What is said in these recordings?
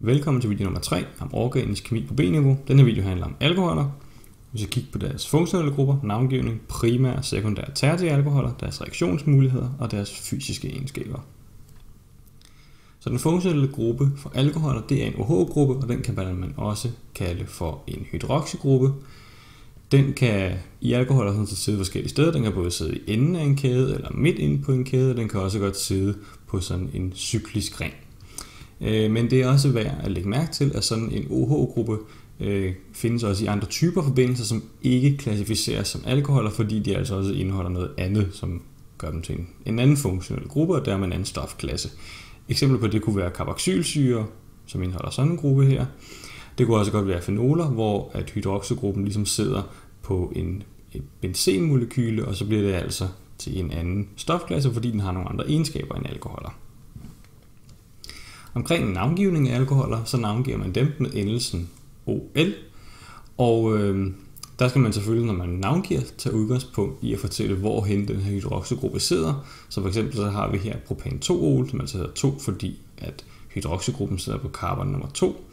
Velkommen til video nummer 3 om organisk kemi på B-niveau. Denne video handler om alkoholer. Vi skal kigge på deres funktionelle grupper, navngivning, primære, sekundære og tertiære alkoholer, deres reaktionsmuligheder og deres fysiske egenskaber. Så den funktionelle gruppe for alkoholer, det er en OH-gruppe, og den kan man også kalde for en hydroxygruppe. Den kan i alkoholer sådan sidde forskellige steder. Den kan både sidde i enden af en kæde eller midt inde på en kæde. Den kan også godt sidde på sådan en cyklisk ring. Øh, men det er også værd at lægge mærke til, at sådan en OH-gruppe øh, findes også i andre typer forbindelser, som ikke klassificeres som alkoholer, fordi de altså også indeholder noget andet, som gør dem til en, en anden funktionel gruppe, og dermed en anden stofklasse. Eksempel på det kunne være carboxylsyre, som indeholder sådan en gruppe her. Det kunne også godt være fenoler, hvor at hydroxygruppen ligesom sidder på en et benzenmolekyle, og så bliver det altså til en anden stofklasse, fordi den har nogle andre egenskaber end alkoholer. Omkring navngivning af alkoholer, så navngiver man dem med endelsen OL. Og øh, der skal man selvfølgelig, når man navngiver, tage udgangspunkt i at fortælle, hvorhen den her hydroxygruppe sidder. Så for eksempel så har vi her propan 2-ol, som altså hedder 2, fordi at hydroxygruppen sidder på carbon nummer 2.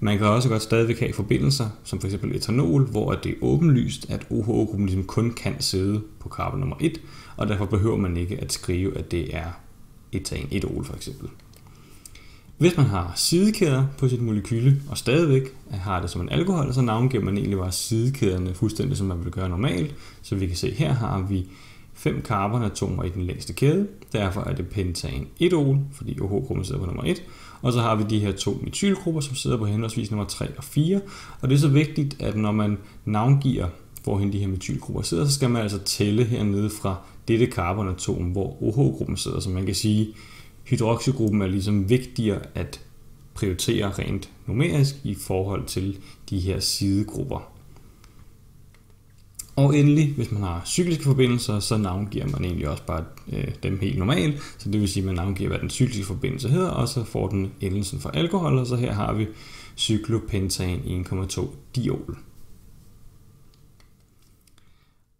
Man kan også godt stadigvæk have forbindelser, som f.eks. etanol, hvor det er åbenlyst, at OH-gruppen ligesom kun kan sidde på carbon nummer 1, og derfor behøver man ikke at skrive, at det er etan 1-ol for eksempel. Hvis man har sidekæder på sit molekyle, og stadigvæk har det som en alkohol, så navngiver man egentlig bare sidekæderne fuldstændig som man vil gøre normalt. Så vi kan se, her har vi fem carbonatomer i den længste kæde. Derfor er det pentan 1-ol, fordi OH-gruppen sidder på nummer 1. Og så har vi de her to metylgrupper, som sidder på henholdsvis nummer 3 og 4. Og det er så vigtigt, at når man navngiver, hvorhen de her metylgrupper sidder, så skal man altså tælle hernede fra dette carbonatom, hvor OH-gruppen sidder. Så man kan sige, hydroxygruppen er ligesom vigtigere at prioritere rent numerisk i forhold til de her sidegrupper. Og endelig, hvis man har cykliske forbindelser, så navngiver man egentlig også bare øh, dem helt normalt. Så det vil sige, at man navngiver, hvad den cykliske forbindelse hedder, og så får den endelsen for alkohol, og så her har vi cyklopentan 1,2 diol.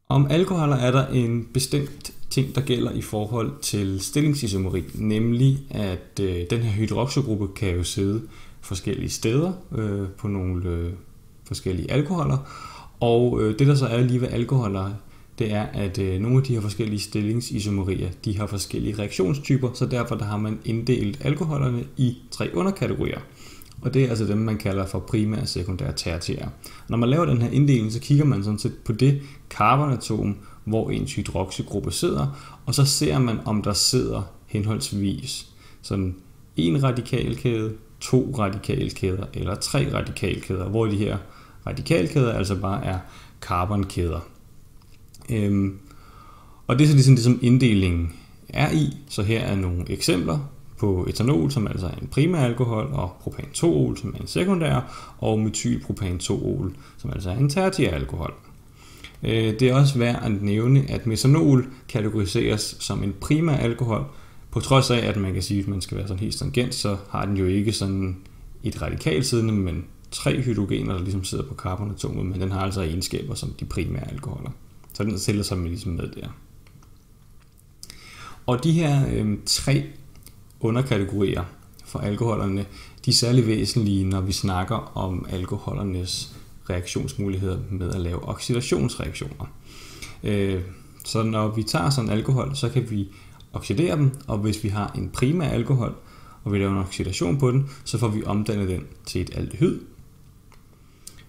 Om alkoholer er der en bestemt ting, der gælder i forhold til stillingsisomeri, nemlig at øh, den her hydroxygruppe kan jo sidde forskellige steder øh, på nogle øh, forskellige alkoholer, og øh, det der så er lige ved alkoholer, det er, at øh, nogle af de her forskellige stillingsisomerier, de har forskellige reaktionstyper, så derfor der har man inddelt alkoholerne i tre underkategorier. Og det er altså dem, man kalder for primær, sekundær og tertiær. Når man laver den her inddeling, så kigger man sådan set på det carbonatom, hvor ens hydroxygruppe sidder, og så ser man, om der sidder henholdsvis sådan en radikalkæde, to radikalkæder eller tre radikalkæder, hvor de her radikalkæder altså bare er carbonkæder. Øhm, og det er så ligesom det, som inddelingen er i. Så her er nogle eksempler på etanol, som altså er en primær alkohol, og propan-2-ol, som er en sekundær, og metylpropan-2-ol, som altså er en tertiær alkohol. Øh, det er også værd at nævne, at metanol kategoriseres som en primær alkohol, på trods af, at man kan sige, at man skal være sådan helt stringent, så har den jo ikke sådan et radikalt siddende, men tre hydrogener, der ligesom sidder på carbonatomet, men den har altså egenskaber som de primære alkoholer. Så den tæller sig ligesom med der. Og de her øh, tre underkategorier for alkoholerne, de er særlig væsentlige, når vi snakker om alkoholernes reaktionsmuligheder med at lave oxidationsreaktioner. Øh, så når vi tager sådan en alkohol, så kan vi oxidere dem, og hvis vi har en primær alkohol, og vi laver en oxidation på den, så får vi omdannet den til et aldehyd.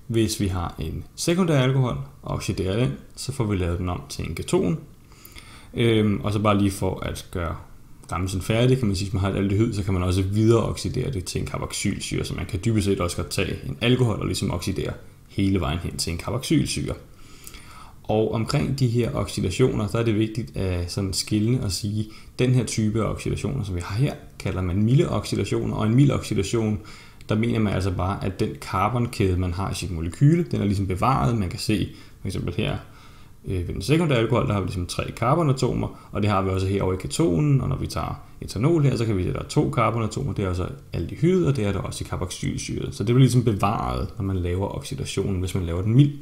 Hvis vi har en sekundær alkohol og oxiderer den, så får vi lavet den om til en keton. Øhm, og så bare lige for at gøre ramsen færdig, kan man sige, hvis man har et aldehyd, så kan man også videre oxidere det til en carboxylsyre, så man kan dybest set også godt tage en alkohol og ligesom oxidere hele vejen hen til en carboxylsyre. Og omkring de her oxidationer, der er det vigtigt at sådan skille og sige, at den her type af oxidationer, som vi har her, kalder man milde oxidationer, og en mild oxidation, der mener man altså bare, at den carbonkæde, man har i sit molekyle, den er ligesom bevaret. Man kan se for eksempel her Øh, ved den sekundære alkohol, der har vi ligesom tre carbonatomer, og det har vi også her over i ketonen, og når vi tager etanol her, så kan vi se, at der er to carbonatomer, det er også aldehyd, og det er der også i carboxylsyret. Så det bliver ligesom bevaret, når man laver oxidationen, hvis man laver den mild.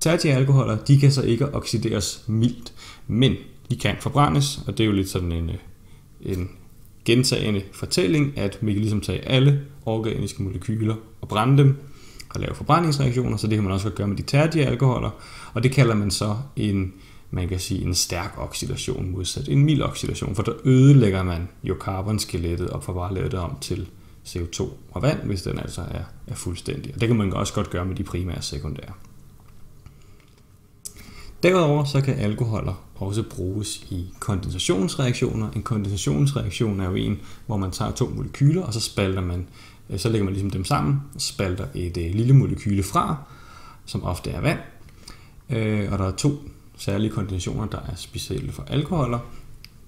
Tertiære alkoholer, de kan så ikke oxideres mildt, men de kan forbrændes, og det er jo lidt sådan en, øh, en gentagende fortælling, at vi kan ligesom tage alle organiske molekyler og brænde dem og lave forbrændingsreaktioner, så det kan man også godt gøre med de tertiære alkoholer, og det kalder man så en, man kan sige, en stærk oxidation modsat en mild oxidation, for der ødelægger man jo carbonskelettet og får bare lavet det om til CO2 og vand, hvis den altså er, er fuldstændig. Og det kan man også godt gøre med de primære og sekundære. Derudover så kan alkoholer også bruges i kondensationsreaktioner. En kondensationsreaktion er jo en, hvor man tager to molekyler, og så spalter man, øh, så lægger man ligesom dem sammen, spalter et øh, lille molekyle fra, som ofte er vand. Øh, og der er to særlige kondensationer, der er specielle for alkoholer.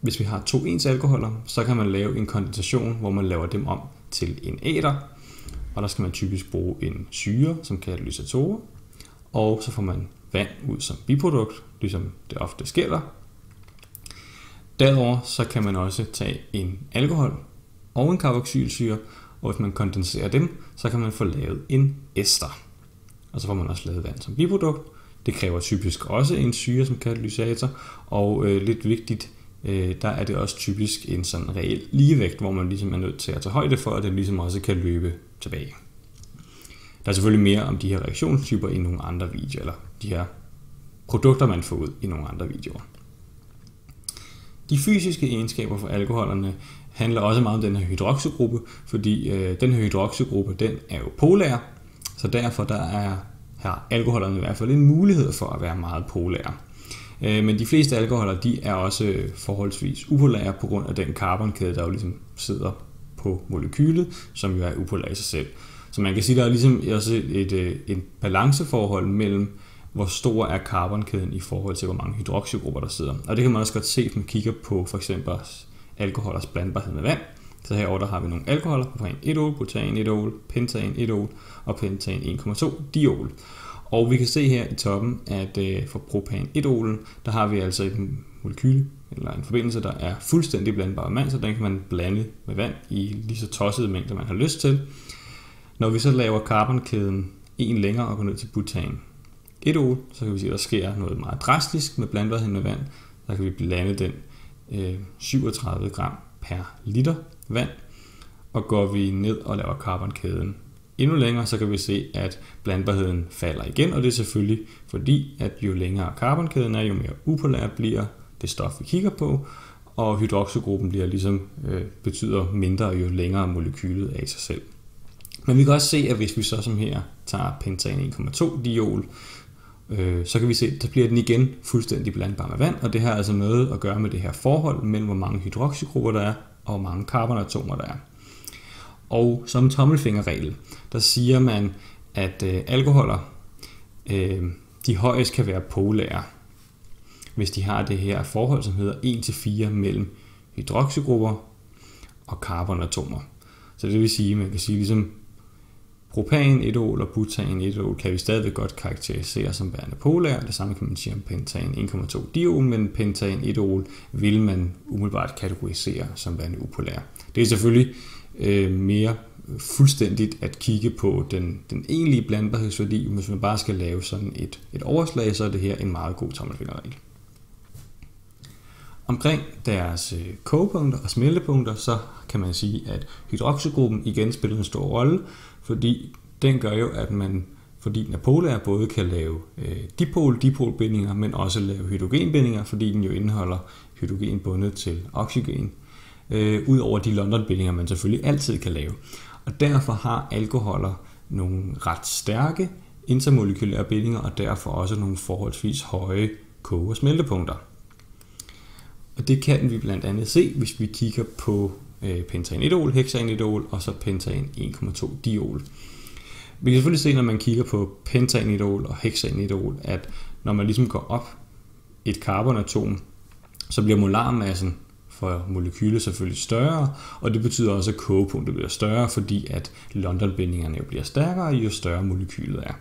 Hvis vi har to ens alkoholer, så kan man lave en kondensation, hvor man laver dem om til en æter, og der skal man typisk bruge en syre som katalysatorer, og så får man vand ud som biprodukt, ligesom det ofte sker Derudover så kan man også tage en alkohol og en carboxylsyre, og hvis man kondenserer dem, så kan man få lavet en ester. Og så får man også lavet vand som biprodukt. Det kræver typisk også en syre som katalysator, og øh, lidt vigtigt, øh, der er det også typisk en sådan reel ligevægt, hvor man ligesom er nødt til at tage højde for, at det ligesom også kan løbe tilbage. Der er selvfølgelig mere om de her reaktionstyper i nogle andre videoer, eller de her produkter, man får ud i nogle andre videoer. De fysiske egenskaber for alkoholerne handler også meget om den her hydroxygruppe, fordi øh, den her hydroxygruppe, den er jo polær, så derfor der er har alkoholerne i hvert fald en mulighed for at være meget polære. Øh, men de fleste alkoholer, de er også forholdsvis upolære på grund af den carbonkæde, der jo ligesom sidder på molekylet, som jo er upolær i sig selv. Så man kan sige, der er ligesom også et, øh, et, øh, et balanceforhold mellem, hvor stor er carbonkæden i forhold til, hvor mange hydroxygrupper der sidder. Og det kan man også godt se, hvis man kigger på for eksempel alkoholers blandbarhed med vand. Så herover der har vi nogle alkoholer, propan 1-ol, butan 1-ol, pentan 1-ol og pentan 1,2 diol. Og vi kan se her i toppen, at øh, for propan 1-olen, der har vi altså et molekyle, eller en forbindelse, der er fuldstændig blandbar med vand, så den kan man blande med vand i lige så tossede mængder, man har lyst til. Når vi så laver carbonkæden en længere og går ned til butan et uge, så kan vi se, at der sker noget meget drastisk med blandbarhed med vand. Der kan vi blande den øh, 37 gram per liter vand, og går vi ned og laver carbonkæden endnu længere, så kan vi se, at blandbarheden falder igen, og det er selvfølgelig fordi, at jo længere carbonkæden er, jo mere upolær bliver det stof, vi kigger på, og hydroxygruppen bliver ligesom, øh, betyder mindre, jo længere molekylet er i sig selv. Men vi kan også se, at hvis vi så som her tager pentan 1,2 diol, øh, så kan vi se, at der bliver den igen fuldstændig blandbar med vand, og det har altså noget at gøre med det her forhold mellem, hvor mange hydroxygrupper der er, og hvor mange carbonatomer der er. Og som tommelfingerregel, der siger man, at øh, alkoholer, øh, de højst kan være polære, hvis de har det her forhold, som hedder 1-4 mellem hydroxygrupper og carbonatomer. Så det vil sige, man kan sige ligesom propan 1 og butan 1 kan vi stadigvæk godt karakterisere som værende polære. Det samme kan man sige om pentan 1,2 diol, men pentan 1 vil man umiddelbart kategorisere som værende upolær. Det er selvfølgelig øh, mere fuldstændigt at kigge på den, den egentlige blandbarhedsværdi. Hvis man bare skal lave sådan et, et overslag, så er det her en meget god tommelfingerregel. Omkring deres øh, kogepunkter og smeltepunkter, så kan man sige, at hydroxygruppen igen spiller en stor rolle, fordi den gør jo, at man, fordi den er polær, både kan lave øh, dipol-dipol-bindinger, men også lave hydrogenbindinger, fordi den jo indeholder hydrogen bundet til oxygen, øh, ud over de London-bindinger, man selvfølgelig altid kan lave. Og derfor har alkoholer nogle ret stærke intermolekylære bindinger, og derfor også nogle forholdsvis høje koge- og smeltepunkter. Og det kan vi blandt andet se, hvis vi kigger på øh, pentanidol, hexanidol og så pentan 1,2 diol. Vi kan selvfølgelig se, når man kigger på pentanidol og hexanidol, at når man ligesom går op et carbonatom, så bliver molarmassen for molekylet selvfølgelig større, og det betyder også, at kogepunktet bliver større, fordi at Londonbindingerne jo bliver stærkere, jo større molekylet er.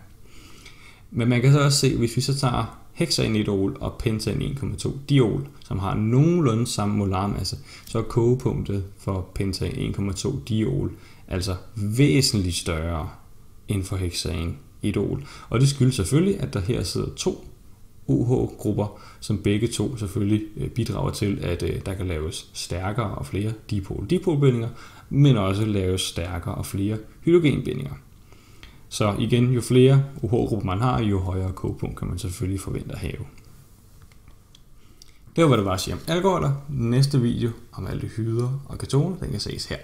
Men man kan så også se, hvis vi så tager hexanidol og pentan 1,2 diol, som har nogenlunde samme molarmasse, så er kogepunktet for pentan 1,2 diol altså væsentligt større end for hexanidol. Og det skyldes selvfølgelig, at der her sidder to OH-grupper, som begge to selvfølgelig øh, bidrager til, at øh, der kan laves stærkere og flere dipol-dipolbindinger, men også laves stærkere og flere hydrogenbindinger. Så igen, jo flere OH-grupper man har, jo højere kogepunkt kan man selvfølgelig forvente at have. Det var, hvad det var at sige om alkoholer. Næste video om aldehyder og ketoner, den kan ses her.